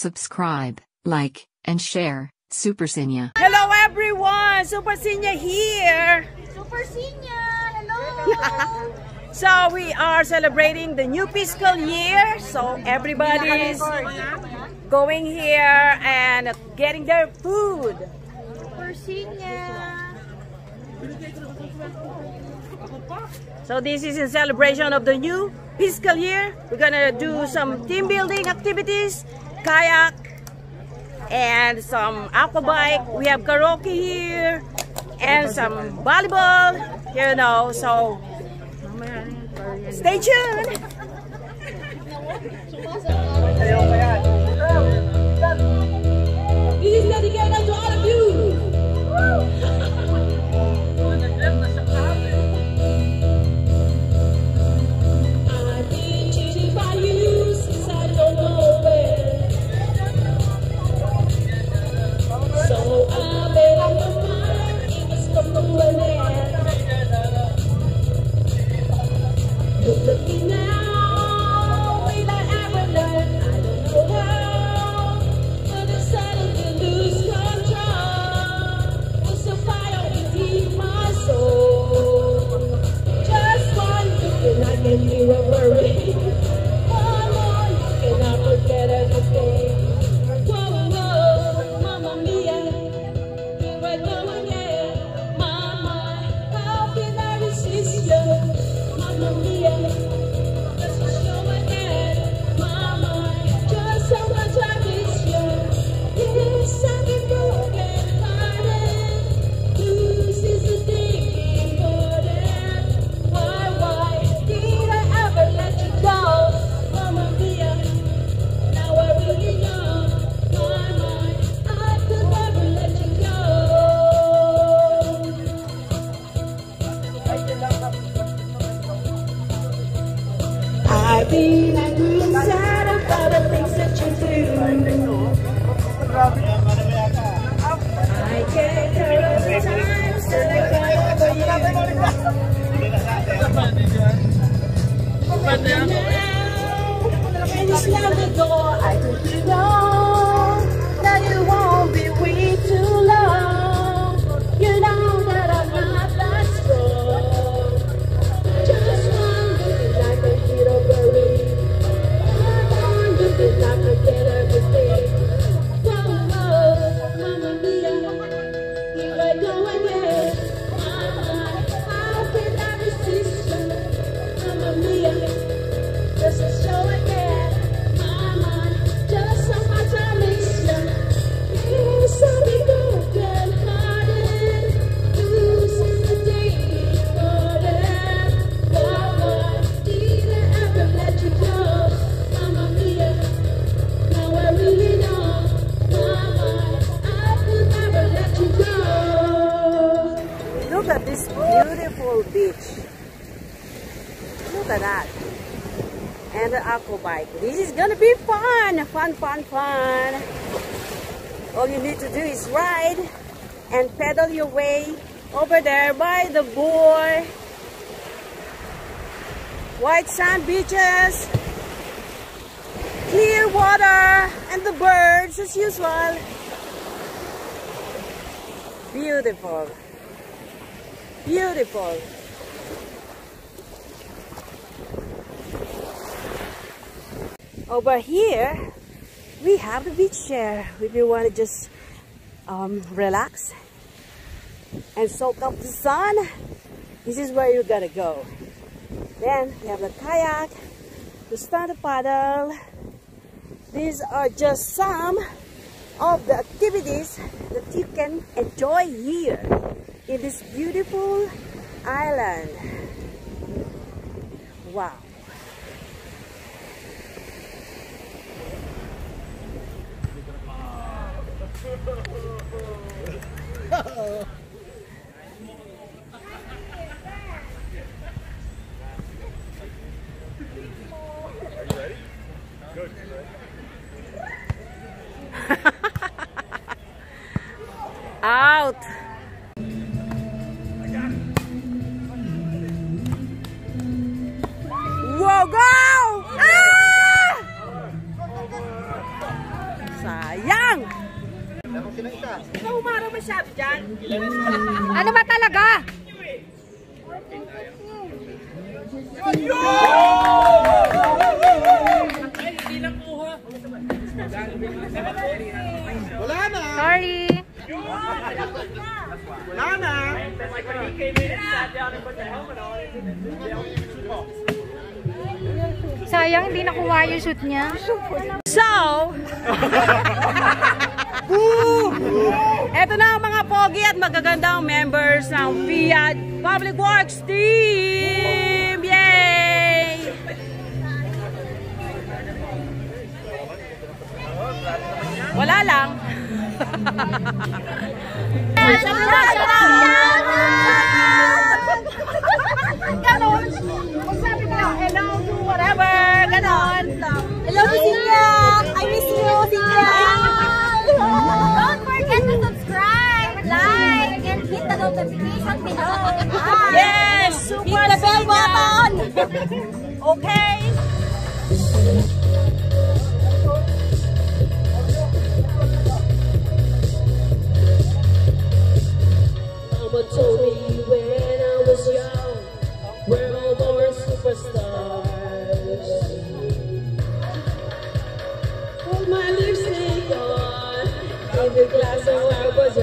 subscribe, like, and share. Super Sinia. Hello everyone! Super Sinia here! Super Sinia! Hello! So we are celebrating the new fiscal year. So everybody is going here and getting their food. Super Sinia! So this is in celebration of the new fiscal year. We're gonna do some team building activities, kayak, and some aqua bike. We have karaoke here and some volleyball, you know, so stay tuned. But now, when bike. This is gonna be fun! Fun, fun, fun! All you need to do is ride and pedal your way over there by the buoy. White sand beaches, clear water, and the birds as usual. Beautiful. Beautiful. Over here, we have the beach chair. If you want to just um, relax and soak up the sun, this is where you gotta go. Then we have the kayak, the stand paddle. These are just some of the activities that you can enjoy here in this beautiful island. Wow. Out. Whoa, go! Ah! Ano ba talaga? Wala na. Sorry. Wala na. Sayang, hindi nakuha yung shoot niya. So, Boo! Eto na ang mga pogi at magagandang members ng Fiat Public Works Team! Yay! Wala lang. Ganon. Whatever. Ganon. Hello, Sinyang. I miss you, Sinyang. of the vacation yes! Super the bell button! okay? Mama told me when I was young, we're all born superstars. Put my lipstick on, every glass of wine was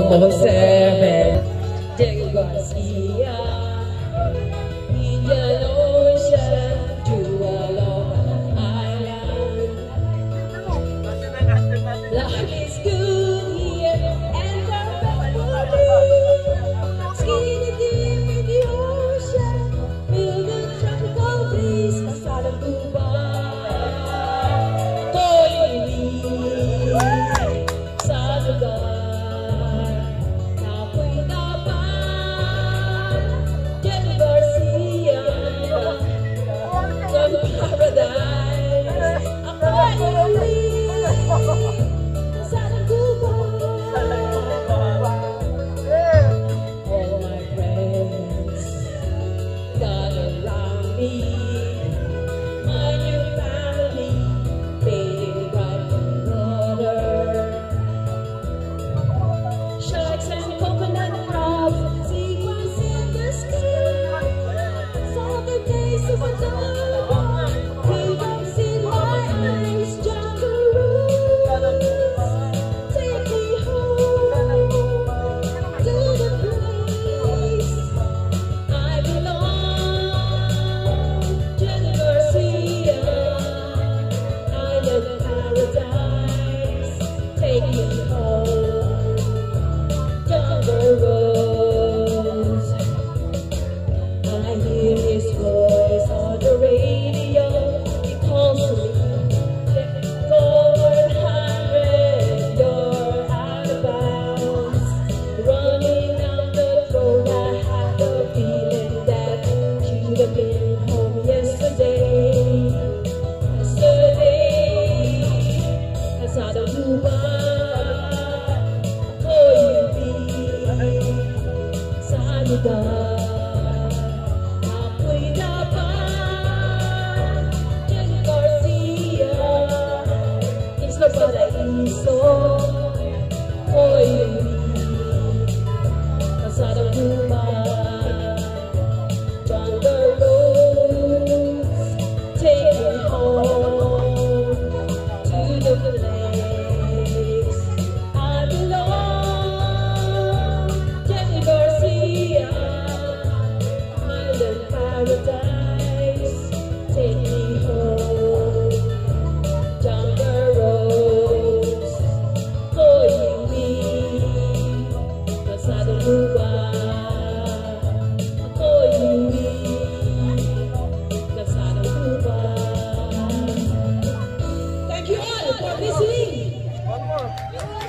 Mother, seven. There you go.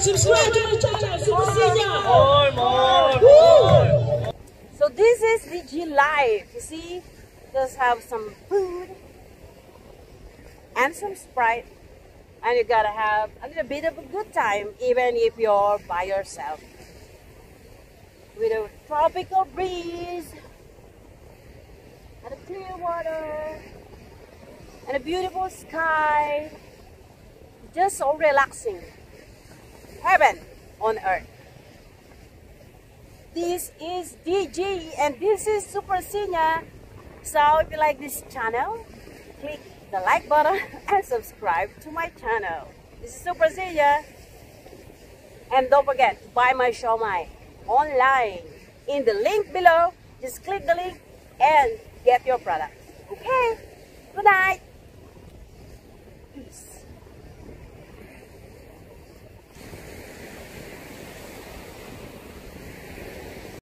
Subscribe to my channel So this is DG Live. You see, just have some food and some Sprite, and you gotta have a little bit of a good time, even if you're by yourself. With a tropical breeze, and a clear water, and a beautiful sky. Just so relaxing. Heaven on earth. This is DG and this is Super Sinia. So if you like this channel, click the like button and subscribe to my channel. This is Super Sinia. And don't forget to buy my Siomai online. In the link below, just click the link and get your product. Okay?